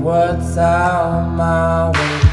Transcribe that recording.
words out my way.